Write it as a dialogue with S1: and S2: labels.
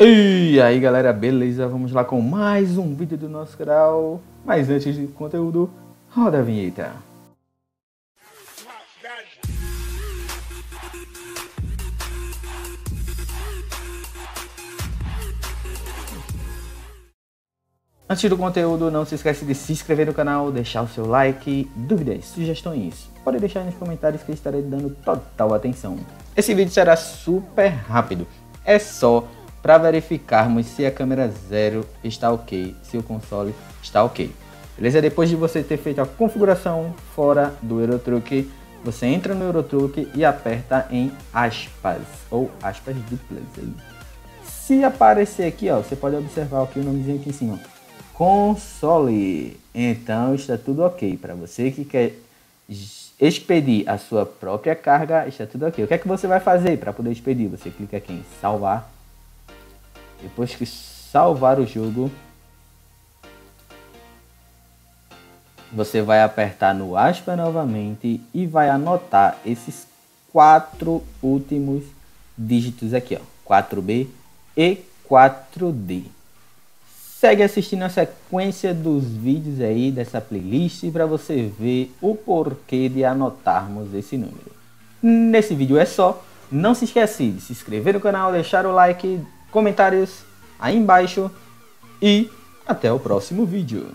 S1: E aí galera, beleza? Vamos lá com mais um vídeo do nosso canal. Mas antes do conteúdo, roda a vinheta. Antes do conteúdo, não se esqueça de se inscrever no canal, deixar o seu like, dúvidas, sugestões, pode deixar nos comentários que eu estarei dando total atenção. Esse vídeo será super rápido, é só para verificarmos se a câmera zero está ok, se o console está ok. Beleza? Depois de você ter feito a configuração fora do Eurotruck, você entra no Eurotruck e aperta em aspas, ou aspas duplas. Aí. Se aparecer aqui, ó, você pode observar aqui o nomezinho aqui em cima. Console. Então está tudo ok. Para você que quer expedir a sua própria carga, está tudo ok. O que é que você vai fazer para poder expedir? Você clica aqui em salvar depois que salvar o jogo, você vai apertar no aspa novamente e vai anotar esses quatro últimos dígitos aqui, ó, 4B e 4D. Segue assistindo a sequência dos vídeos aí dessa playlist para você ver o porquê de anotarmos esse número. Nesse vídeo é só. Não se esquece de se inscrever no canal, deixar o like, comentários aí embaixo e até o próximo vídeo.